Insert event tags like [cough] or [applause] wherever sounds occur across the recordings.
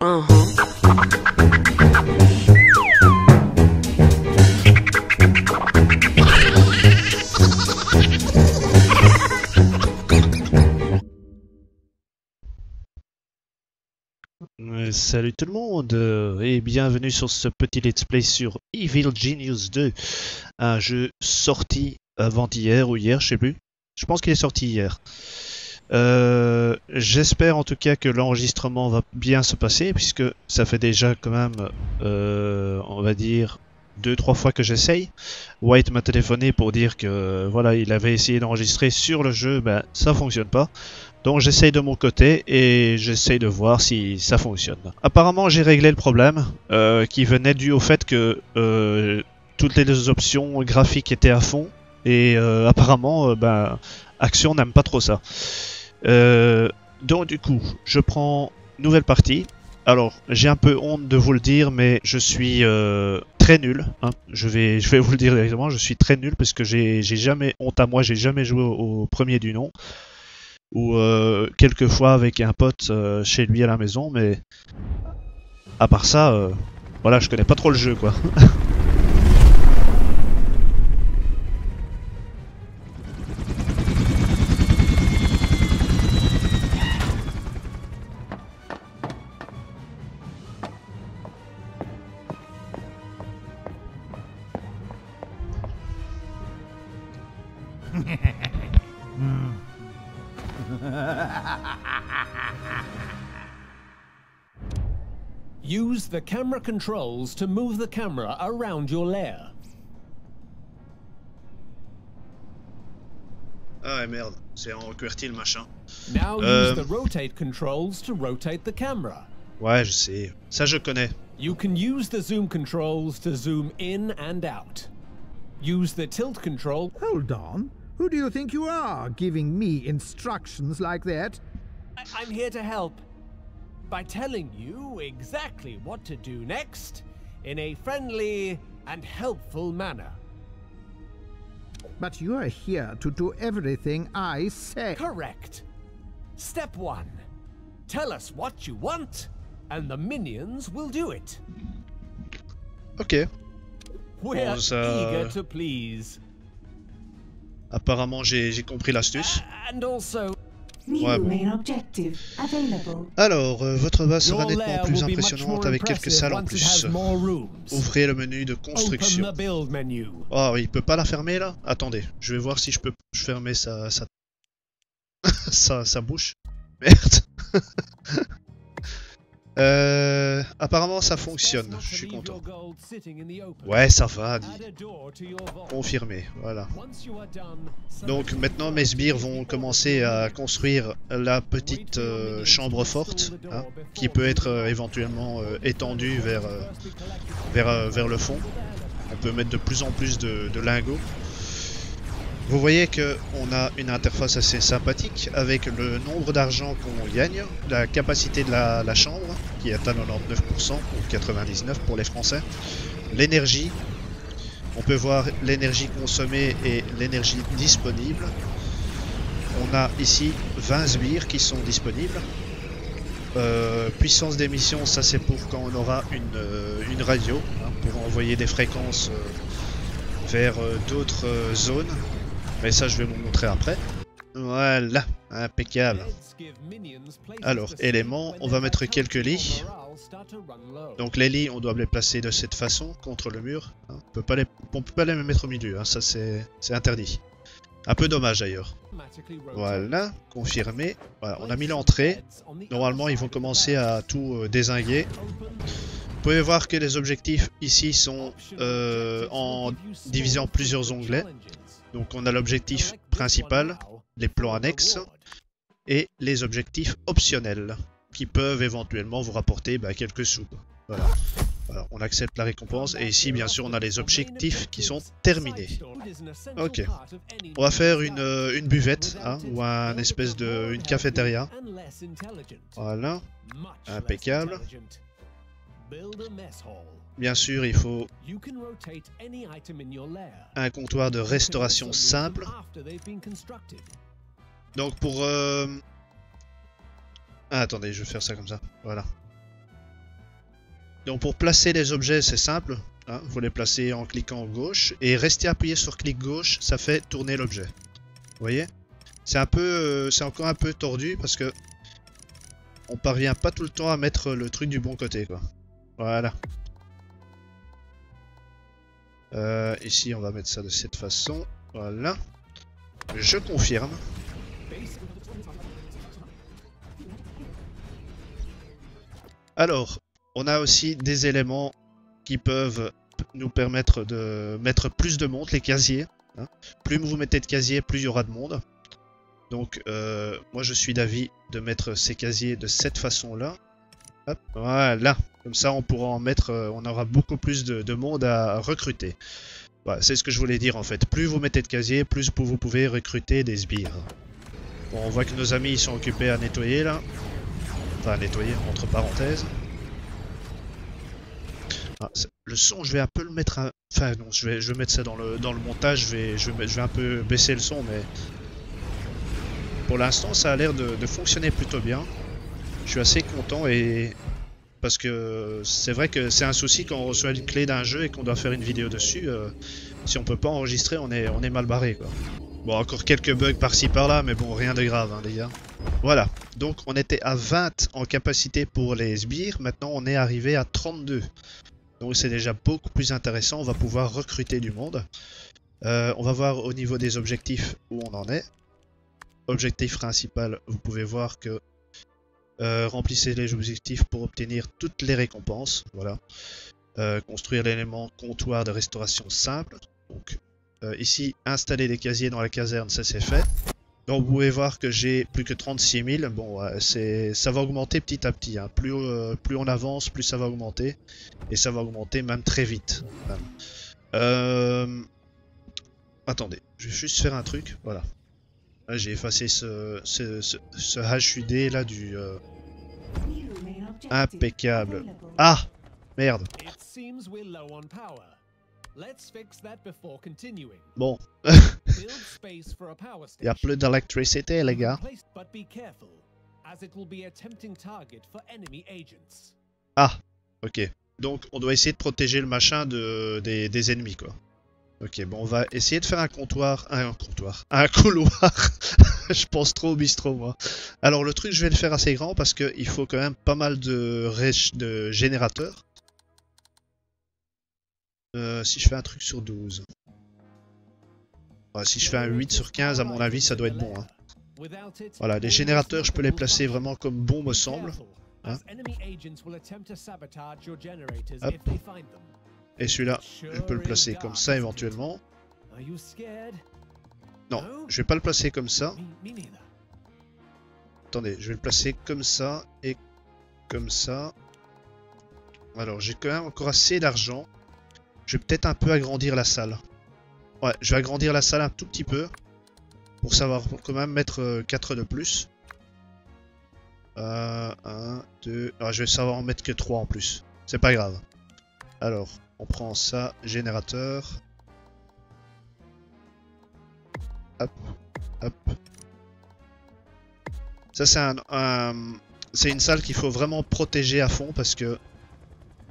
Uh-huh. Salut tout le monde euh, et bienvenue sur ce petit let's play sur Evil Genius 2, un jeu sorti avant-hier ou hier, je sais plus. Je pense qu'il est sorti hier. Euh, J'espère en tout cas que l'enregistrement va bien se passer puisque ça fait déjà quand même, euh, on va dire, deux trois fois que j'essaye. White m'a téléphoné pour dire que voilà, il avait essayé d'enregistrer sur le jeu, ben ça fonctionne pas. Donc j'essaye de mon côté et j'essaye de voir si ça fonctionne. Apparemment j'ai réglé le problème euh, qui venait dû au fait que euh, toutes les options graphiques étaient à fond et apparemment ben, Action n'aime pas trop ça. Euh, donc du coup je prends nouvelle partie. Alors j'ai un peu honte de vous le dire mais je suis euh, très nul. hein. Je, vais, vous le dire directement, je suis très nul parce que j'ai jamais honte à moi, j'ai jamais joué au, premier du nom ou euh, quelques fois avec un pote chez lui à la maison, mais à part ça, voilà, je connais pas trop le jeu quoi. [laughs] [laughs] Use the camera controls to move the camera around your lair. Ah merde, c'est en QWERTY le machin. Now Euh. use the rotate controls to rotate the camera. Ouais, je sais, ça je connais. You can use the zoom controls to zoom in and out. Use the tilt control. Hold on. Who do you think you are, giving me instructions like that? I- I'm here to help by telling you exactly what to do next in a friendly and helpful manner. But you are here to do everything I say. Correct. Step one tell us what you want, and the minions will do it. Ok, We're Bon, ça- uh, eager to please. Apparemment j'ai compris l'astuce. And also, New Ouais, bon. main objective available. Alors, euh, votre base sera nettement plus impressionnante avec quelques salles en plus. Ouvrez le menu de construction. Oh, il peut pas la fermer là? Attendez, je vais voir si je peux fermer sa sa [laughs] sa, sa bouche. Merde. [laughs] euh, apparemment ça fonctionne. Je suis content. Ouais, ça va. Confirmé. Voilà. Donc maintenant mes sbires vont commencer à construire la petite euh, chambre forte, hein, qui peut être euh, éventuellement étendue vers, le fond. On peut mettre de plus en plus de lingots. Vous voyez que on a une interface assez sympathique avec le nombre d'argent qu'on gagne, la capacité de la, chambre qui à 99% ou 99% pour les Français, l'énergie. On peut voir l'énergie consommée et l'énergie disponible. On a ici 20 sbires qui sont disponibles. Euh, puissance d'émission, ça c'est pour quand on aura une, euh, une radio, hein, pour envoyer des fréquences euh, vers d'autres zones. Mais ça je vais vous montrer après. Voilà, impeccable. Alors, éléments, on va mettre quelques lits. Donc les lits, on doit les placer de cette façon, contre le mur. On peut pas les, on peut pas les mettre au milieu, hein, ça c'est interdit. Un peu dommage d'ailleurs. Voilà, confirmé. Voilà, on a mis l'entrée. Normalement, ils vont commencer à tout euh, dézinguer. Vous pouvez voir que les objectifs ici sont euh, en divisés en plusieurs onglets. Donc on a l'objectif principal, les plans annexes et les objectifs optionnels qui peuvent éventuellement vous rapporter bah, quelques sous. Voilà. Alors, on accepte la récompense et ici bien sûr on a les objectifs qui sont terminés. Ok. On va faire une, euh, une buvette hein, ou un espèce de une cafétéria. Voilà. Impeccable. Bien sûr il faut un comptoir de restauration simple. Donc pour... euh, Ah, attendez, je vais faire ça comme ça. Voilà. Donc pour placer les objets, c'est simple. Hein, vous les placez en cliquant gauche et rester appuyé sur clic gauche, ça fait tourner l'objet. Vous voyez? C'est un peu, euh, c'est encore un peu tordu parce que on parvient pas tout le temps à mettre le truc du bon côté, quoi. Voilà. Euh, ici, on va mettre ça de cette façon. Voilà. Je confirme. Alors, on a aussi des éléments qui peuvent nous permettre de mettre plus de monde, les casiers. Hein. Plus vous mettez de casiers, plus il y aura de monde. Donc, euh, moi je suis d'avis de mettre ces casiers de cette façon-là. Voilà. Comme ça, on pourra en mettre, euh, on aura beaucoup plus de, monde à recruter. C'est ce que je voulais dire en fait. Plus vous mettez de casiers, plus vous pouvez recruter des sbires. Bon, on voit que nos amis sont occupés à nettoyer là. Enfin, nettoyer, entre parenthèses. Ah, le son, je vais un peu le mettre... Enfin, non, je vais, je vais mettre ça dans le, montage, je vais un peu baisser le son, mais... Pour l'instant, ça a l'air de, fonctionner plutôt bien. Je suis assez content et... Parce que c'est vrai que c'est un souci quand on reçoit une clé d'un jeu et qu'on doit faire une vidéo dessus. Euh, si on peut pas enregistrer, on est, on est mal barré, quoi. Bon, encore quelques bugs par-ci par-là, mais bon, rien de grave, hein, les gars. Voilà, donc on était à 20 en capacité pour les sbires, maintenant on est arrivé à 32. Donc c'est déjà beaucoup plus intéressant, on va pouvoir recruter du monde. Euh, on va voir au niveau des objectifs où on en est. Objectif principal, vous pouvez voir que euh, remplissez les objectifs pour obtenir toutes les récompenses. Voilà. Euh, construire l'élément comptoir de restauration simple. Euh, ici, installer des casiers dans la caserne, ça c'est fait. Donc vous pouvez voir que j'ai plus que 36 000. Bon, ça va augmenter petit à petit. Hein. Plus, on avance, plus ça va augmenter. Et ça va augmenter même très vite. Attendez, je vais juste faire un truc. Voilà. J'ai effacé ce, ce, ce, HUD là du... Euh... Impeccable. Ah Merde. Bon. [laughs] Il y a plus d'électricité, les gars. Ah, ok. Donc, on doit essayer de protéger le machin de, des, des ennemis, quoi. Ok, bon, on va essayer de faire un comptoir... Un comptoir. Un [laughs] couloir. je pense trop au bistrot, moi. Alors, le truc, je vais le faire assez grand parce qu'il faut quand même pas mal de, de générateurs. Euh, si je fais un truc sur 12. si je fais un 8 sur 15, à mon avis, ça doit être bon. Hein. Voilà, les générateurs, je peux les placer vraiment comme bon me semble. Hein. Et celui-là, je peux le placer comme ça éventuellement. Non, je vais pas le placer comme ça. Attendez, je vais le placer comme ça et comme ça. Alors, j'ai quand même encore assez d'argent. Je vais peut-être un peu agrandir la salle. Ouais, je vais agrandir la salle un tout petit peu. Pour savoir quand même mettre 4 euh, de plus. Euh, 1, 2... Ah, je vais savoir en mettre que 3 en plus. C'est pas grave. Alors, on prend ça, générateur. Hop, hop. Ça, c'est un une salle qu'il faut vraiment protéger à fond parce que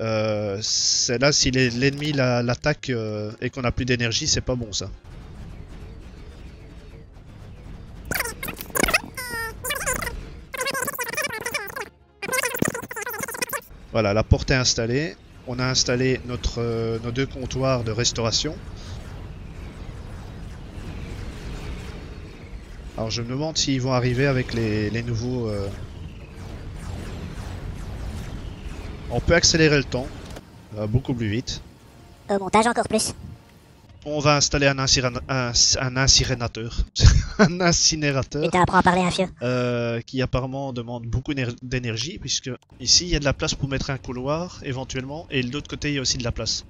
euh, c'est là si l'ennemi l'attaque euh, et qu'on a plus d'énergie, c'est pas bon ça. Voilà, la porte est installée. On a installé notre, euh, nos deux comptoirs de restauration. Alors je me demande s'ils vont arriver avec les, les nouveaux... On peut accélérer le temps, euh, beaucoup plus vite. Au montage encore plus. On va installer un, un, un incinérateur. [laughs] un incinérateur. Et apprends à parler un fieu. Euh, qui apparemment demande beaucoup d'énergie, puisque ici il y a de la place pour mettre un couloir, éventuellement, et de l'autre côté il y a aussi de la place.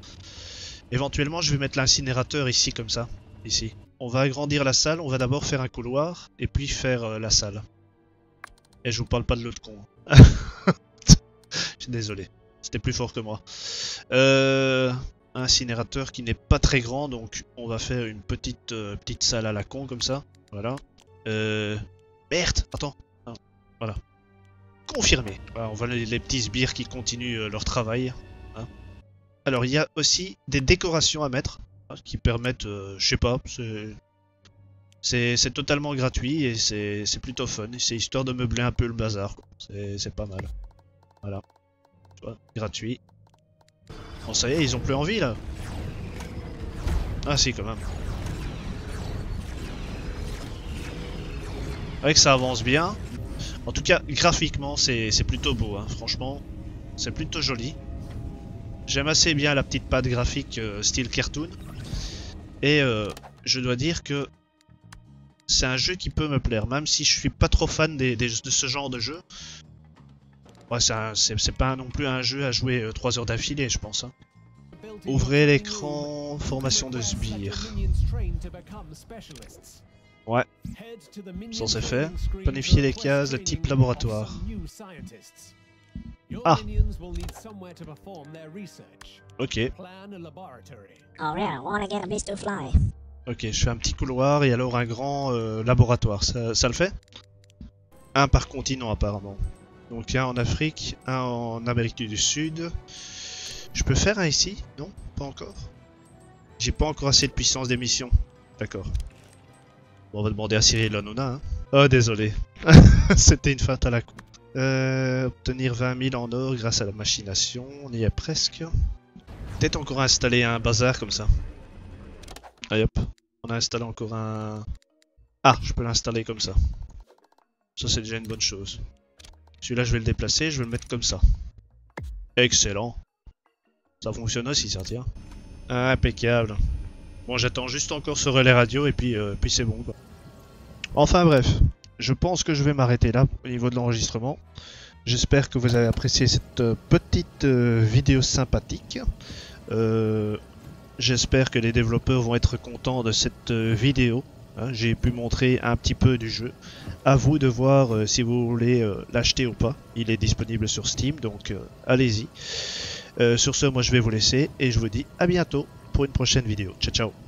Éventuellement je vais mettre l'incinérateur ici, comme ça. Ici. On va agrandir la salle, on va d'abord faire un couloir, et puis faire euh, la salle. Et je vous parle pas de l'autre con. [laughs] désolé. C'était plus fort que moi. Euh, incinérateur qui n'est pas très grand, donc on va faire une petite, euh, petite salle à la con comme ça. Voilà. Euh, merde, attends. Ah, voilà. confirmé. Voilà, on voit les, les petits sbires qui continuent euh, leur travail. hein. Alors, il y a aussi des décorations à mettre hein, qui permettent, euh, je sais pas, c'est- totalement gratuit et c'est plutôt fun. C'est histoire de meubler un peu le bazar. c'est pas mal. Voilà. Tu vois, gratuit. Bon, ça y est, ils ont plus envie là. Ah, si, quand même. Avec ça avance bien. En tout cas, graphiquement, c'est plutôt beau. hein. Franchement, c'est plutôt joli. J'aime assez bien la petite patte graphique euh, style cartoon. Et euh, je dois dire que c'est un jeu qui peut me plaire, même si je suis pas trop fan de ce genre de jeu. Ouais, c'est pas non plus un jeu à jouer 3 heures d'affilée, je pense. hein. Ouvrez l'écran, formation de sbires. Ouais. Ça, c'est fait. Planifier les cases de type laboratoire. Ah. Ok, ok, je fais un petit couloir et alors un grand euh, laboratoire. Ça, ça le fait? Un par continent apparemment. Donc un en Afrique, un en Amérique du Sud. Je peux faire un ici? Non Pas encore J'ai pas encore assez de puissance d'émission. D'accord. Bon, on va demander à Cyril Hanouna. Hein. Oh, désolé. [laughs] C'était une feinte à la coupe. Euh, obtenir 20 000 en or grâce à la machination. On y est presque. Peut-être encore installer un bazar comme ça. Allez hop. On a installé encore un... Ah, je peux l'installer comme ça. Ça, c'est déjà une bonne chose. Celui-là, je vais le déplacer. Je vais le mettre comme ça. Excellent. Ça fonctionne aussi, ça tient. Impeccable. Bon, j'attends juste encore ce relais radio et puis, euh, puis c'est bon. Enfin bref, je pense que je vais m'arrêter là au niveau de l'enregistrement. J'espère que vous avez apprécié cette euh, petite euh, vidéo sympathique. J'espère que les développeurs vont être contents de cette vidéo. hein. J'ai pu montrer un petit peu du jeu. À vous de voir euh, si vous voulez euh, l'acheter ou pas. Il est disponible sur Steam, donc euh, allez-y. Sur ce, moi je vais vous laisser et je vous dis à bientôt pour une prochaine vidéo. Ciao ciao